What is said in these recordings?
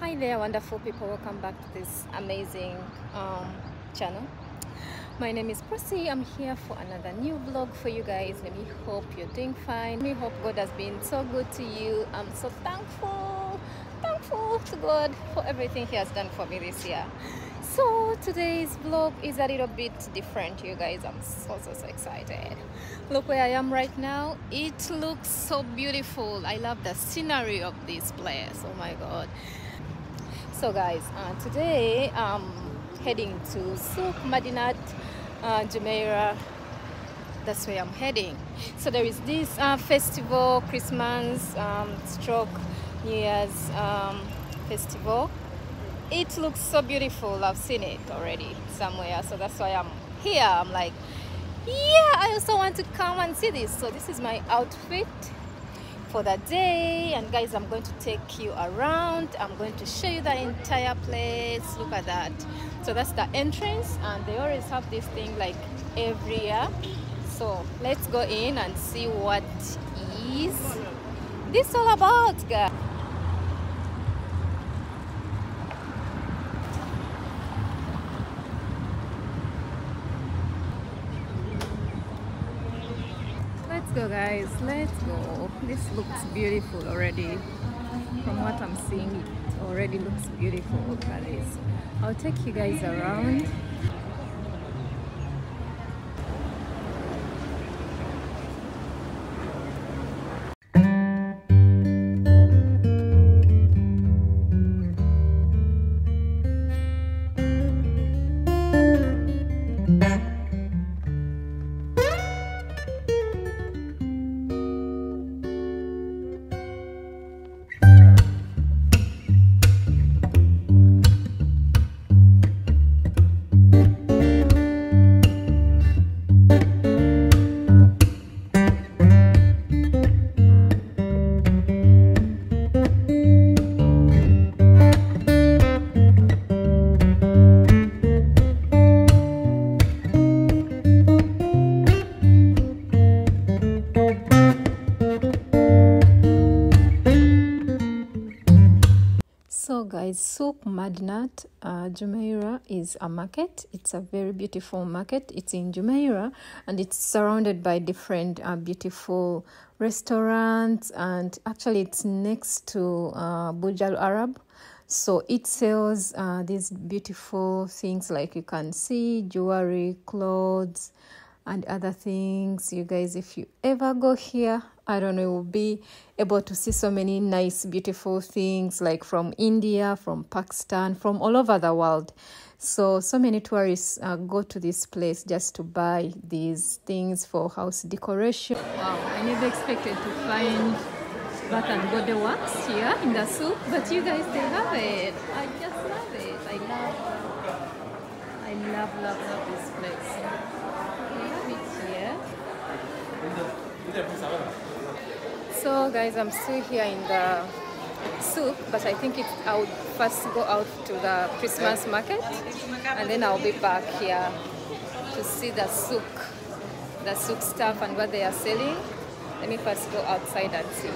Hi there, wonderful people. Welcome back to this amazing um, channel. My name is Prosi. I'm here for another new vlog for you guys. Let me hope you're doing fine. Let me hope God has been so good to you. I'm so thankful, thankful to God for everything He has done for me this year. So today's vlog is a little bit different, you guys. I'm so so so excited. Look where I am right now. It looks so beautiful. I love the scenery of this place. Oh my God. So guys, uh, today I'm heading to Souk Madinat uh, Jumeirah. That's where I'm heading. So there is this uh, festival, Christmas um, stroke New Year's um, festival. It looks so beautiful. I've seen it already somewhere. So that's why I'm here. I'm like, yeah, I also want to come and see this. So this is my outfit for the day. And guys i'm going to take you around. I'm going to show you the entire place. Look at that. So that's the entrance. And they always have this thing like every year. So let's go in and see what is this all about guys let's go guys. Let's go. This looks beautiful already. From what i'm seeing it already looks beautiful this i'll take you guys around guys, Souk Madinat uh, Jumeirah is a market. It's a very beautiful market. It's in Jumeirah and it's surrounded by different uh, beautiful restaurants and actually it's next to uh, Burj Al Arab. So it sells uh, these beautiful things like you can see jewelry, clothes, and other things. You guys, if you ever go here, I don't know, you'll be able to see so many nice, beautiful things like from India, from Pakistan, from all over the world. So, so many tourists uh, go to this place just to buy these things for house decoration. Wow, I never expected to find Bath and Body Works here in the souk, but you guys, they have it. I just love it. I love, I love, love, love this place. They have it here. So guys, I'm still here in the souk, but I think I would first go out to the Christmas market and then I'll be back here to see the souk, the souk stuff and what they are selling. Let me first go outside and see.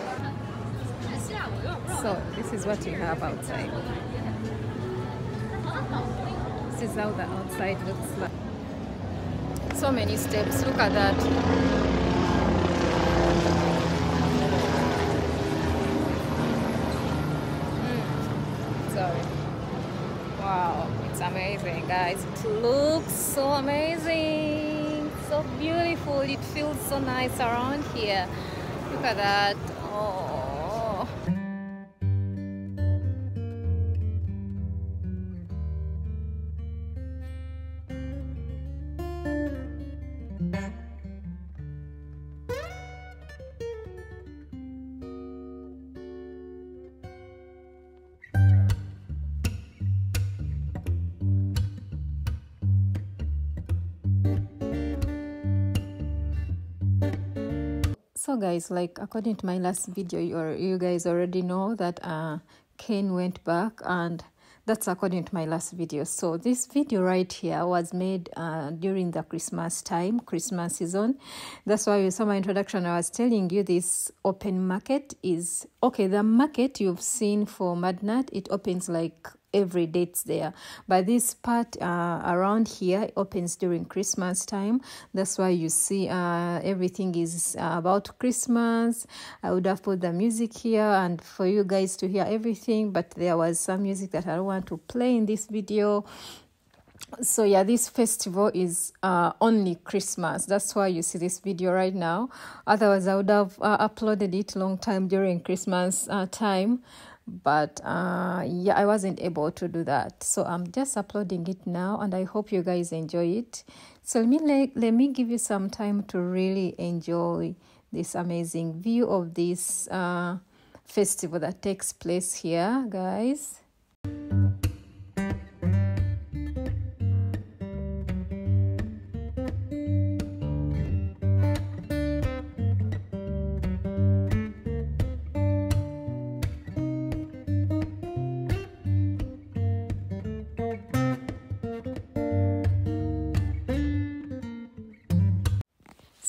So this is what you have outside. This is how the outside looks like. So many steps, look at that. Amazing guys. It looks so amazing. So beautiful. It feels so nice around here. Look at that. Oh Guys, like according to my last video, you, are, you guys already know that uh, Kane went back and that's according to my last video. So this video right here was made uh, during the christmas time christmas season. That's why you saw my introduction i was telling you this open market is okay the market you've seen for Madinat it opens like every date's there. But this part uh, around here opens during christmas time. That's why you see uh, everything is uh, about christmas. I would have put the music here and for you guys to hear everything but there was some music that i don't want to play in this video. So yeah this festival is uh, only christmas. That's why you see this video right now. Otherwise i would have uh, uploaded it long time during christmas uh, time but uh, yeah i wasn't able to do that. So i'm just uploading it now and i hope you guys enjoy it. So let me let, let me give you some time to really enjoy this amazing view of this uh, festival that takes place here guys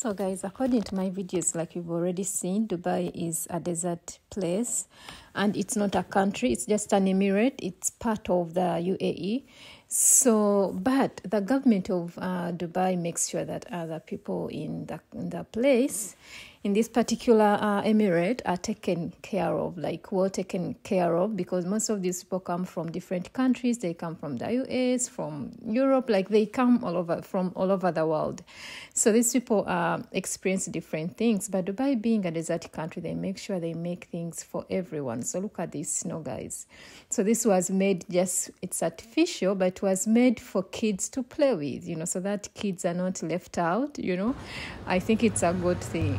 So, guys, according to my videos, like you've already seen, Dubai is a desert place and it's not a country, it's just an emirate, it's part of the UAE. So, but the government of uh, Dubai makes sure that other people in the, in the place in this particular uh, emirate are taken care of, like well taken care of, because most of these people come from different countries. They come from the US, from Europe, like they come all over from all over the world. So these people uh, experience different things. But Dubai being a desert country, they make sure they make things for everyone. So look at this snow, guys. So this was made just it's artificial, but it was made for kids to play with, you know, so that kids are not left out. You know, I think it's a good thing.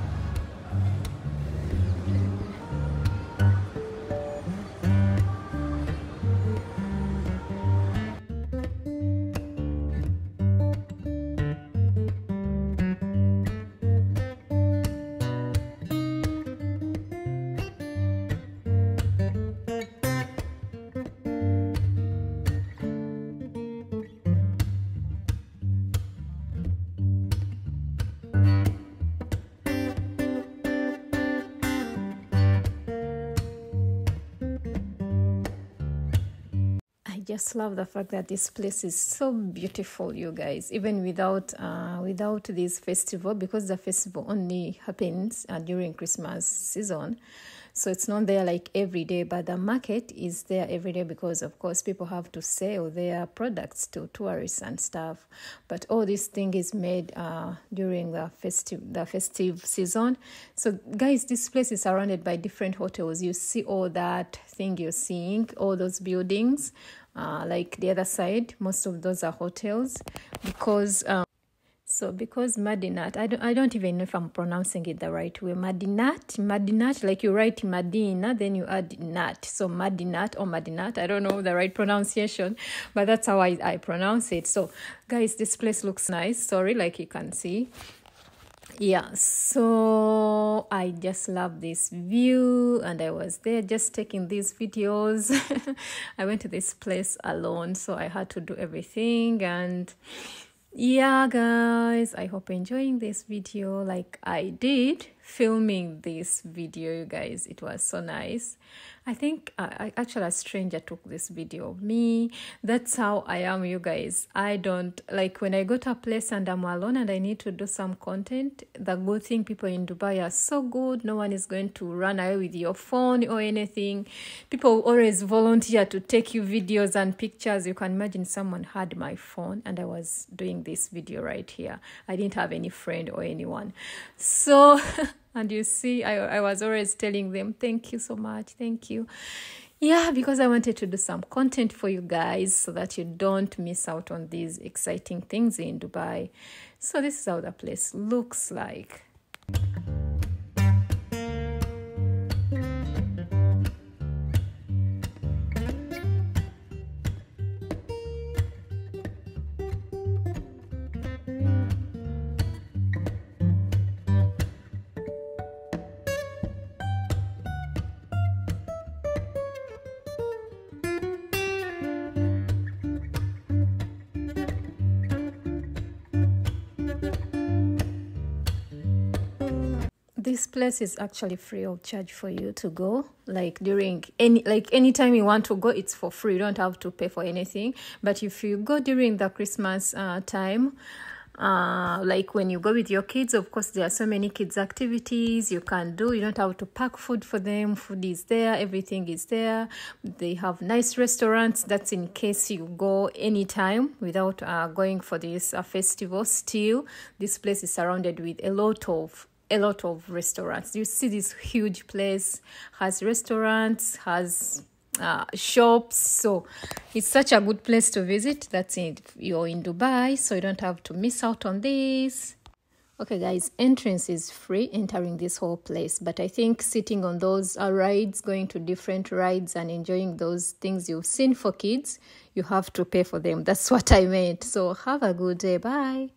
Just love the fact that this place is so beautiful you guys even without uh, without this festival because the festival only happens uh, during christmas season. So it's not there like every day but the market is there every day because of course people have to sell their products to tourists and stuff. But all this thing is made uh, during the festive the festive season. So guys this place is surrounded by different hotels. You see all that thing you're seeing all those buildings uh, like the other side most of those are hotels because um, so because Madinat, I don't, I don't even know if I'm pronouncing it the right way. Madinat, Madinat, like you write Madina, then you add nat. So Madinat or Madinat, I don't know the right pronunciation, but that's how I, I pronounce it. So guys, this place looks nice. Sorry, like you can see yeah so i just love this view and i was there just taking these videos. I went to this place alone so i had to do everything and yeah guys i hope you're enjoying this video like i did filming this video you guys it was so nice I think uh, actually a stranger took this video of me. That's how I am, you guys. I don't like when I go to a place and I'm alone and I need to do some content. The good thing people in Dubai are so good. No one is going to run away with your phone or anything. People always volunteer to take you videos and pictures. You can imagine someone had my phone and I was doing this video right here. I didn't have any friend or anyone. So and you see I, I was always telling them thank you so much thank you. Yeah because i wanted to do some content for you guys so that you don't miss out on these exciting things in dubai. So this is how the place looks like this place is actually free of charge for you to go. Like during any like anytime you want to go it's for free. You don't have to pay for anything. But if you go during the christmas uh, time uh, like when you go with your kids of course there are so many kids activities you can do. You don't have to pack food for them. Food is there. Everything is there. They have nice restaurants. That's in case you go anytime without uh, going for this uh, festival. Still this place is surrounded with a lot of a lot of restaurants you see this huge place has restaurants has uh, shops. So it's such a good place to visit. That's it. You're in Dubai, so you don't have to miss out on this. Okay, guys, entrance is free entering this whole place, but I think sitting on those uh, rides, going to different rides, and enjoying those things you've seen for kids, you have to pay for them. That's what I meant. So have a good day. Bye.